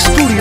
Estudio